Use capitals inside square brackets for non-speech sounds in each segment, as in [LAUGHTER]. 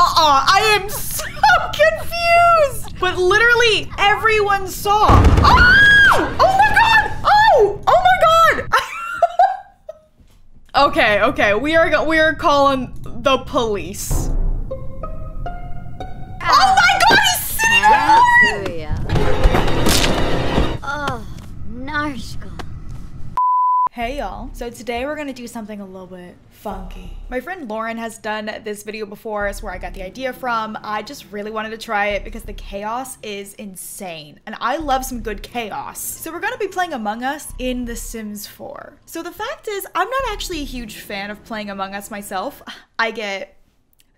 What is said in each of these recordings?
Uh-uh, I am so [LAUGHS] confused. But literally everyone saw. Oh! Oh my god! Oh! Oh my god! [LAUGHS] okay, okay, we are we are calling the police. Oh ah. my god, he's sitting Hallelujah. Oh, Narshka. Hey y'all. So today we're gonna do something a little bit funky. My friend Lauren has done this video before. It's where I got the idea from. I just really wanted to try it because the chaos is insane. And I love some good chaos. So we're gonna be playing Among Us in The Sims 4. So the fact is, I'm not actually a huge fan of playing Among Us myself. [SIGHS] I get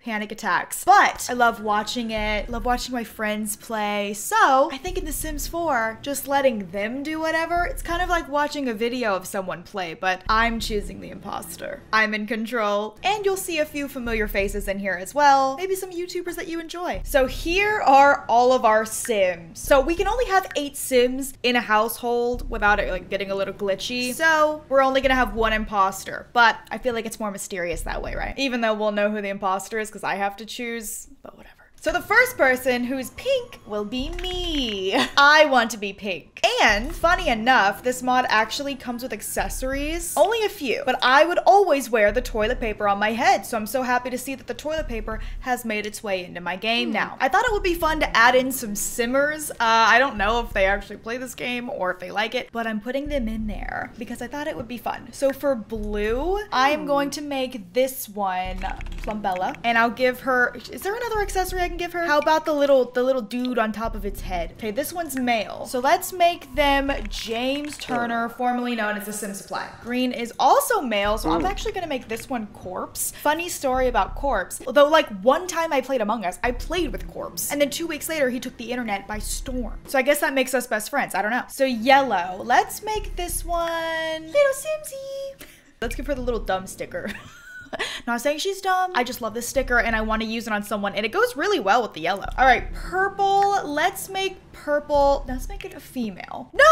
panic attacks. But I love watching it, love watching my friends play. So I think in The Sims 4, just letting them do whatever, it's kind of like watching a video of someone play, but I'm choosing the imposter. I'm in control, and you'll see a few familiar faces in here as well. Maybe some YouTubers that you enjoy. So here are all of our Sims. So we can only have eight Sims in a household without it like getting a little glitchy. So we're only gonna have one imposter, but I feel like it's more mysterious that way, right? Even though we'll know who the imposter is because I have to choose, but whatever. So the first person who's pink will be me. [LAUGHS] I want to be pink. And funny enough, this mod actually comes with accessories. Only a few, but I would always wear the toilet paper on my head. So I'm so happy to see that the toilet paper has made its way into my game now. I thought it would be fun to add in some simmers. Uh, I don't know if they actually play this game or if they like it, but I'm putting them in there because I thought it would be fun. So for blue, I am going to make this one Plumbella and I'll give her, is there another accessory I can give her? How about the little, the little dude on top of its head? Okay, this one's male. So let's make them James Turner, formerly known as the Sim Supply. Green is also male, so I'm actually gonna make this one Corpse. Funny story about Corpse. Although like one time I played Among Us, I played with Corpse. And then two weeks later, he took the internet by storm. So I guess that makes us best friends. I don't know. So yellow, let's make this one Little Simsie. Let's give her the little dumb sticker. [LAUGHS] [LAUGHS] Not saying she's dumb. I just love this sticker and I want to use it on someone and it goes really well with the yellow. All right, purple. Let's make purple. Let's make it a female. No!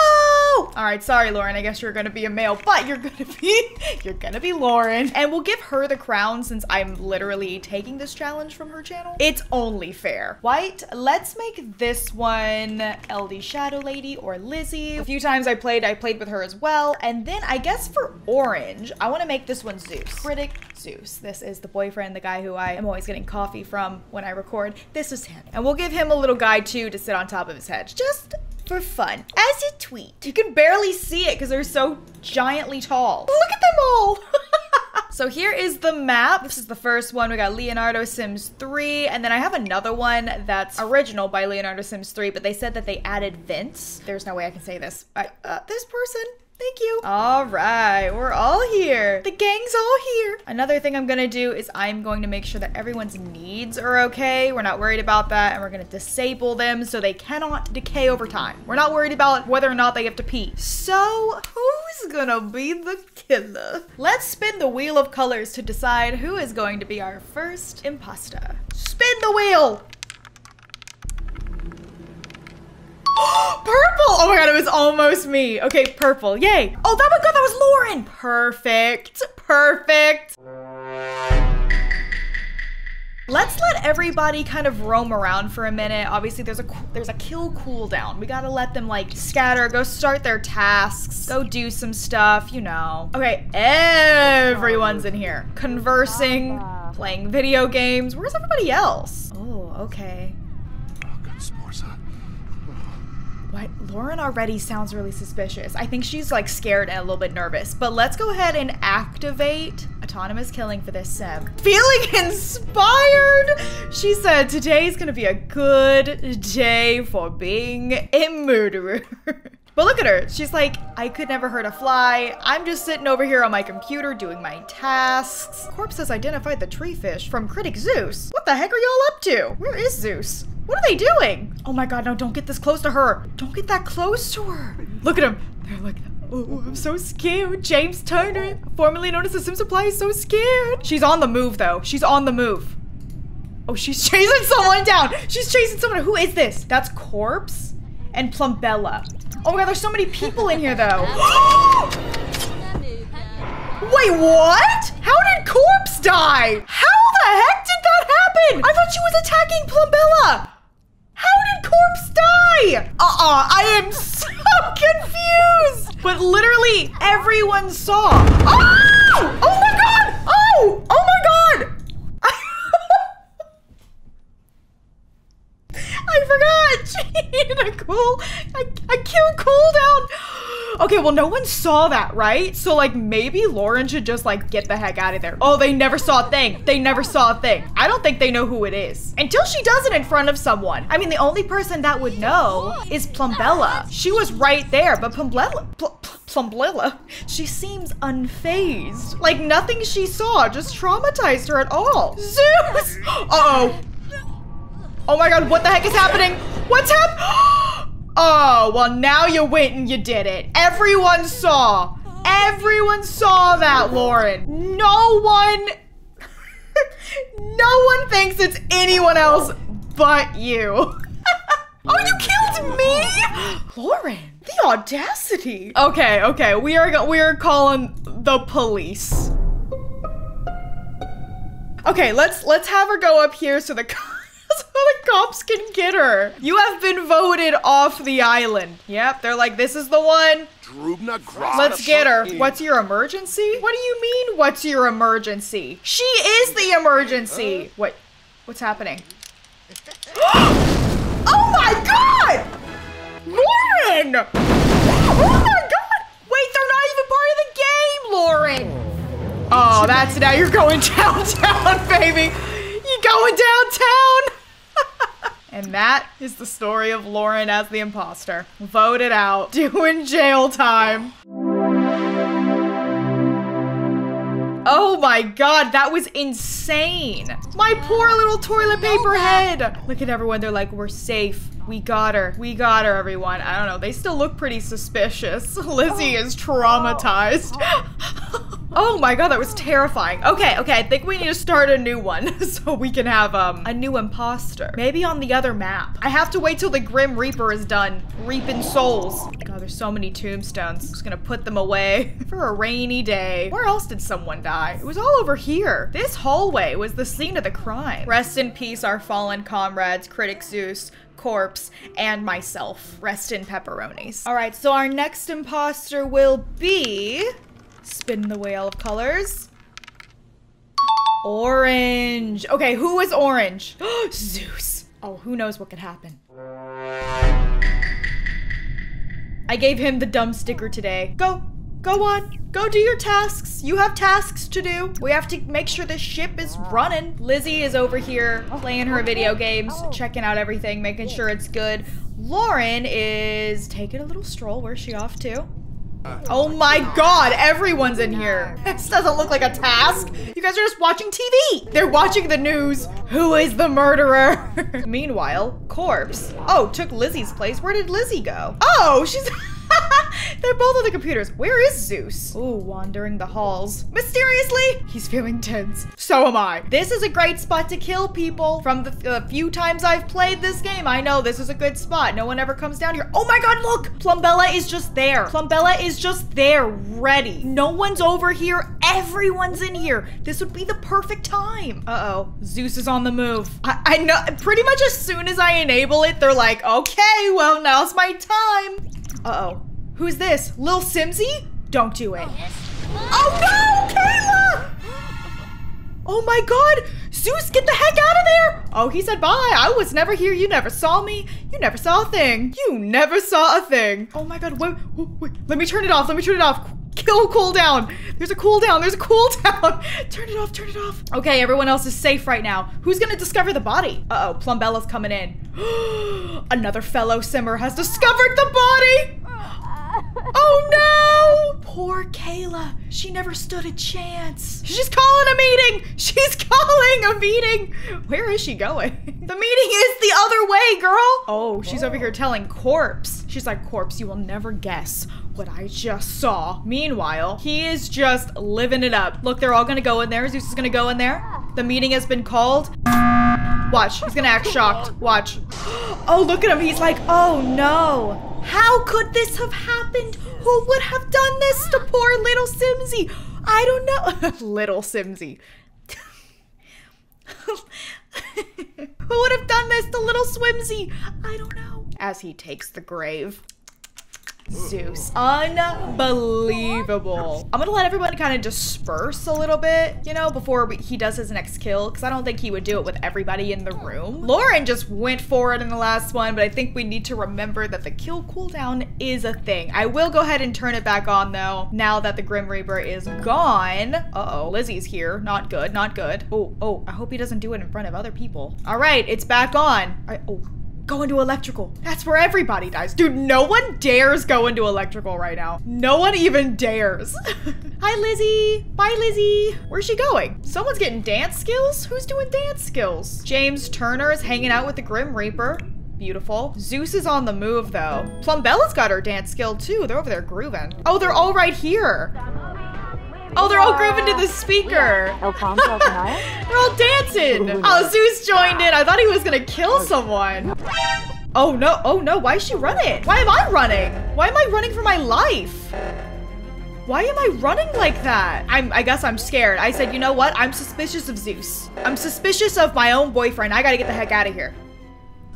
All right, sorry, Lauren. I guess you're gonna be a male, but you're gonna [LAUGHS] be, you're gonna be Lauren. And we'll give her the crown since I'm literally taking this challenge from her channel. It's only fair. White, let's make this one LD Shadow Lady or Lizzie. A few times I played, I played with her as well. And then I guess for orange, I wanna make this one Zeus. Critic Zeus. This is the boyfriend, the guy who I am always getting coffee from when I record. This is him. And we'll give him a little guy too to sit on top of his head. Just for fun. As a tweet. You can barely see it because they're so giantly tall. Look at them all. [LAUGHS] So here is the map. This is the first one. We got Leonardo Sims 3, and then I have another one that's original by Leonardo Sims 3, but they said that they added vents. There's no way I can say this. I, uh, this person Thank you. All right, we're all here. The gang's all here. Another thing I'm gonna do is I'm going to make sure that everyone's needs are okay. We're not worried about that, and we're gonna disable them so they cannot decay over time. We're not worried about whether or not they have to pee. So, who's gonna be the killer? Let's spin the wheel of colors to decide who is going to be our first imposter. Spin the wheel! [GASPS] purple! Oh my god, it was almost me. Okay, purple. Yay. Oh, that my god, that was Lauren. Perfect. Perfect. Let's let everybody kind of roam around for a minute. Obviously, there's a there's a kill cooldown. We gotta let them like scatter, go start their tasks, go do some stuff, you know. Okay, everyone's in here, conversing, playing video games. Where's everybody else? Oh, okay. What? Lauren already sounds really suspicious. I think she's like scared and a little bit nervous. But let's go ahead and activate autonomous killing for this sim. Feeling [LAUGHS] inspired! She said today's gonna be a good day for being a murderer. [LAUGHS] But look at her. She's like, I could never hurt a fly. I'm just sitting over here on my computer doing my tasks. Corpse has identified the tree fish from Kryticzeuz. What the heck are y'all up to? Where is Zeus? What are they doing? Oh my god, no, don't get this close to her. Don't get that close to her. Look at him. They're like, oh, I'm so scared. James Turner, formerly known as the Sim Supply, is so scared. She's on the move, though. She's on the move. Oh, she's [LAUGHS] chasing someone down. She's chasing someone. Who is this? That's Corpse and Plumbella. Oh my god, there's so many people in here, though. [LAUGHS] Wait, what? How did Corpse die? How the heck did that Lauren! I thought she was attacking Plumbella! How did Corpse die? Uh-uh, I am [LAUGHS] so confused! But literally, everyone saw. Oh! Oh my god! Oh! Oh my god! I forgot! She needed a cool... I, I killed cooldown! Okay, well, no one saw that, right? So, like, maybe Lauren should just, like, get the heck out of there. Oh, they never saw a thing. They never saw a thing. I don't think they know who it is. Until she does it in front of someone. I mean, the only person that would know is Plumbella. She was right there, but Plumbella... Pl Plumbella, she seems unfazed. Like, nothing she saw just traumatized her at all. Zeus! Uh-oh. Oh my god, what the heck is happening? What's happening? [GASPS] Oh, well now you went and you did it. Everyone saw. Everyone saw that, Lauren. No one... [LAUGHS] no one thinks it's anyone else but you. [LAUGHS] oh, you killed me? Lauren, the audacity. Okay, okay, we are we are calling the police. Okay, let's let's have her go up here so the [LAUGHS] the cops can get her. You have been voted off the island. Yep, they're like, this is the one. Let's get her. What's your emergency? What do you mean, what's your emergency? She is the emergency. What? What's happening? [GASPS] oh my god! Lauren! Oh my god! Wait, they're not even part of the game, Lauren! Oh, that's now you're going [LAUGHS] downtown, baby! You going downtown? And that is the story of Lauren as the imposter. Voted out, [LAUGHS] doing jail time. Oh my god, that was insane. My poor little toilet paper head. Look at everyone, they're like, we're safe. We got her. We got her, everyone. I don't know, they still look pretty suspicious. [LAUGHS] Lizzie is traumatized. [LAUGHS] Oh my god, that was terrifying. Okay, okay, I think we need to start a new one [LAUGHS] so we can have um a new imposter. Maybe on the other map. I have to wait till the Grim Reaper is done reaping souls. God, there's so many tombstones. I'm just gonna put them away for a rainy day. Where else did someone die? It was all over here. This hallway was the scene of the crime. Rest in peace, our fallen comrades, Kryticzeuz, corpse, and myself. Rest in pepperonis. All right, so our next imposter will be Spin the wheel of colors. Orange. Okay, who is orange? [GASPS] Zeus. Oh, who knows what could happen. I gave him the dumb sticker today. Go, go on, go do your tasks. You have tasks to do. We have to make sure this ship is running. Lizzie is over here playing her video games, oh. checking out everything, making sure it's good. Lauren is taking a little stroll. Where's she off to? Uh, oh my god, everyone's in here. This doesn't look like a task. You guys are just watching TV. They're watching the news. Who is the murderer? [LAUGHS] Meanwhile, Corpse. Oh, took Lizzie's place. Where did Lizzie go? Oh, she's... [LAUGHS] [LAUGHS] They're both on the computers. Where is Zeus? Ooh, wandering the halls. Mysteriously, he's feeling tense. So am I. This is a great spot to kill people. From the uh, few times I've played this game, I know this is a good spot. No one ever comes down here. Oh my god, look! Plumbella is just there. Plumbella is just there, ready. No one's over here. Everyone's in here. This would be the perfect time. Uh-oh, Zeus is on the move. I, I know, pretty much as soon as I enable it, they're like, okay, well, now's my time. Uh-oh. Who's this? Lil Simsie? Don't do it. Oh no, Kayla! Oh my god! Zeus, get the heck out of there! Oh, he said bye. I was never here. You never saw me. You never saw a thing. You never saw a thing. Oh my god, wait, wait, let me turn it off. Let me turn it off. Kill cooldown. There's a cooldown. There's a cooldown. [LAUGHS] turn it off. Turn it off. Okay, everyone else is safe right now. Who's gonna discover the body? Uh oh, Plumbella's coming in. [GASPS] Another fellow simmer has discovered the body. Oh no! Poor Kayla. She never stood a chance. She's calling a meeting. She's [LAUGHS] calling a meeting. Where is she going? [LAUGHS] the meeting is the other way, girl. Oh, she's over here telling Corpse. She's like, Corpse, you will never guess what I just saw. Meanwhile, he is just living it up. Look, they're all gonna go in there. Zeus is gonna go in there. The meeting has been called. Watch, he's gonna act shocked. Watch. [GASPS] Oh, look at him. He's like, oh no. Could this have happened? Who would have done this to poor little Simsie? I don't know. [LAUGHS] little Simsie. [LAUGHS] Who would have done this? to little swimsy. I don't know. As he takes the grave. Zeus. Unbelievable. I'm gonna let everyone kind of disperse a little bit, you know, before we, he does his next kill, because I don't think he would do it with everybody in the room. Lauren just went for it in the last one, but I think we need to remember that the kill cooldown is a thing. I will go ahead and turn it back on, though, now that the Grim Reaper is gone. Uh-oh, Lizzie's here. Not good, not good. Oh, oh, I hope he doesn't do it in front of other people. All right, it's back on. Right, oh, Go into electrical. That's where everybody dies. Dude, no one dares go into electrical right now. No one even dares. [LAUGHS] Hi, Lizzie. Bye, Lizzie. Where's she going? Someone's getting dance skills? Who's doing dance skills? James Turner is hanging out with the Grim Reaper. Beautiful. Zeus is on the move, though. Plumbella's got her dance skill, too. They're over there grooving. Oh, they're all right here. Oh, they're all grooving to the speaker. [LAUGHS] they're all dancing. Oh, Zeus joined in. I thought he was gonna kill someone. Oh no, oh no, why is she running? Why am I running? Why am I running for my life? Why am I running like that? I'm, I guess I'm scared. I said, you know what? I'm suspicious of Zeus. I'm suspicious of my own boyfriend. I gotta get the heck out of here.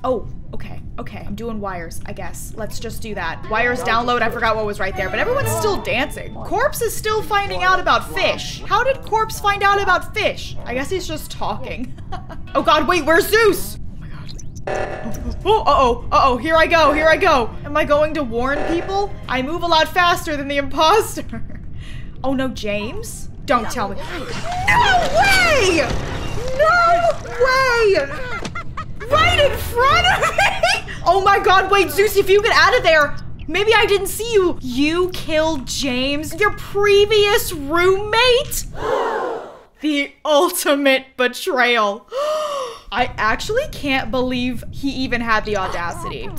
Oh, okay, okay. I'm doing wires, I guess. Let's just do that. Wires download, I forgot what was right there, but everyone's still dancing. Corpse is still finding out about fish. How did Corpse find out about fish? I guess he's just talking. [LAUGHS] oh god, wait, where's Zeus? Oh my god. Oh, uh-oh, uh-oh, here I go, here I go. Am I going to warn people? I move a lot faster than the imposter. [LAUGHS] oh no, James? Don't tell me. No way! No way! right in front of me! Oh my god, wait, Zeus, if you get out of there, maybe I didn't see you. You killed James, your previous roommate? [GASPS] the ultimate betrayal. [GASPS] I actually can't believe he even had the audacity.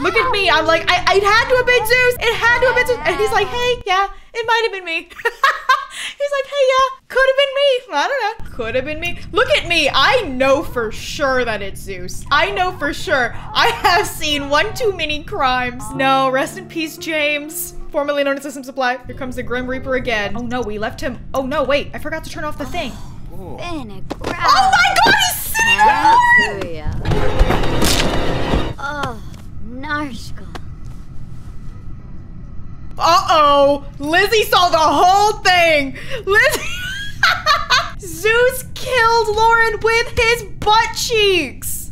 Look at me. I'm like, I, it had to have been Zeus. It had to have been Zeus. And he's like, hey, yeah, it might have been me. [LAUGHS] he's like, hey, yeah, could have been me. I don't know. Could have been me. Look at me. I know for sure that it's Zeus. I know for sure. I have seen one too many crimes. No, rest in peace, James. Formerly known as System Supply. Here comes the Grim Reaper again. Oh no, we left him. Oh no, wait. I forgot to turn off the thing. [GASPS] Oh my god, he's sitting Oh, Narshkal. Uh-oh. Lizzie saw the whole thing. Lizzie... [LAUGHS] Zeus killed Lauren with his butt cheeks.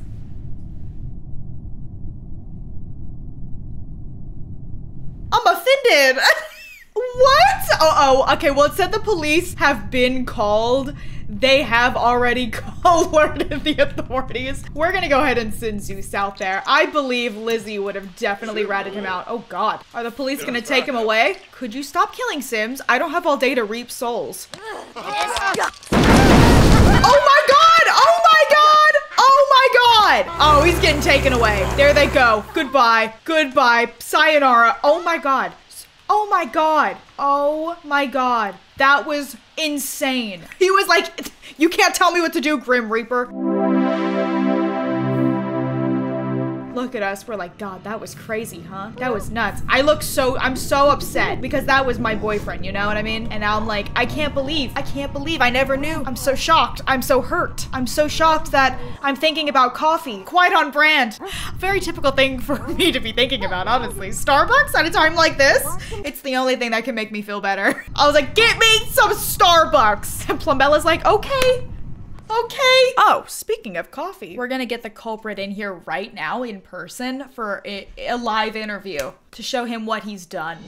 I'm offended. [LAUGHS] Uh oh. Okay, well, it said the police have been called they have already [LAUGHS] alerted the authorities. We're gonna go ahead and send Zeus out there. I believe Lizzie would have definitely ratted him out. Oh God, are the police gonna take him away? Could you stop killing Sims? I don't have all day to reap souls. oh my God! Oh my God! Oh my God! Oh, he's getting taken away. There they go. Goodbye. Goodbye. Sayonara. Oh my God. Oh my God. Oh my God. That was insane. He was like, you can't tell me what to do, Grim Reaper. Look at us, we're like, God, that was crazy, huh? That was nuts. I look so, I'm so upset because that was my boyfriend, you know what I mean? And now I'm like, I can't believe, I can't believe, I never knew. I'm so shocked, I'm so hurt. I'm so shocked that I'm thinking about coffee. Quite on brand. Very typical thing for [LAUGHS] me to be thinking about, honestly. Starbucks at a time like this? It's the only thing that can make me feel better. [LAUGHS] I was like, get me some Starbucks. And [LAUGHS] Plumbella's like, okay. Okay. Oh, speaking of coffee, we're gonna get the culprit in here right now in person for a, a live interview to show him what he's done.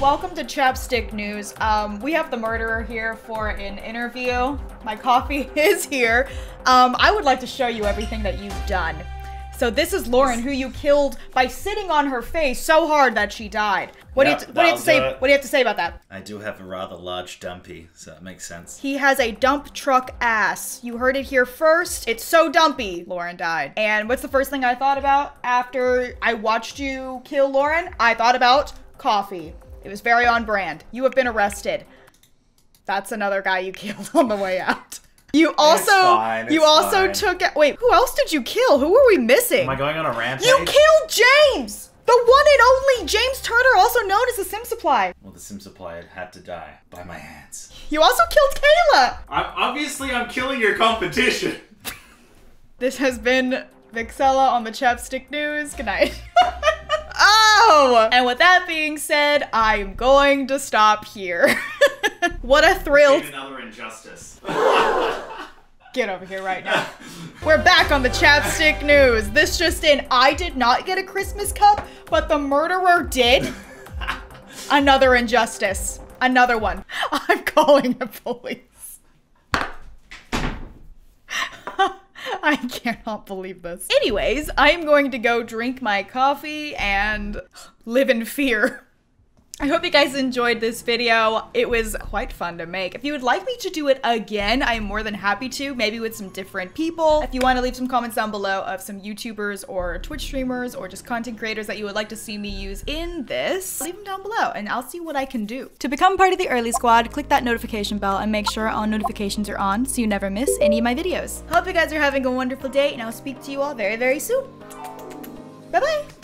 Welcome to Chapstick News. Um, we have the murderer here for an interview. My coffee [LAUGHS] is here. Um, I would like to show you everything that you've done. So this is Lauren, who you killed by sitting on her face so hard that she died. What Yep, do you What do you have to say? do it. What do you have to say about that? I do have a rather large dumpy, so that makes sense. He has a dump truck ass. You heard it here first. It's so dumpy. Lauren died. And what's the first thing I thought about after I watched you kill Lauren? I thought about coffee. It was very on brand. You have been arrested. That's another guy you [LAUGHS] killed on the way out. You also fine, it's you also fine. took wait, who else did you kill? Who were we missing? Am I going on a rampage? You killed James! The one and only James Turner, also known as the Sim Supply. Well, the Sim Supply had, had to die by my hands. You also killed Kayla. I'm, obviously, I'm killing your competition. [LAUGHS] This has been Vixella on the Chapstick News. Good night. [LAUGHS] And with that being said, I'm going to stop here. [LAUGHS] what a thrill. Another injustice. [LAUGHS] Get over here right now. We're back on the Chapstick News. This just in, I did not get a Christmas cup, but the murderer did. [LAUGHS] Another injustice. Another one. I'm calling the police. I cannot believe this. Anyways, I am going to go drink my coffee and live in fear. I hope you guys enjoyed this video. It was quite fun to make. If you would like me to do it again, I am more than happy to, maybe with some different people. If you want to leave some comments down below of some YouTubers or Twitch streamers or just content creators that you would like to see me use in this, leave them down below and I'll see what I can do. To become part of the early squad, click that notification bell and make sure all notifications are on so you never miss any of my videos. Hope you guys are having a wonderful day and I'll speak to you all very, very soon. Bye-bye.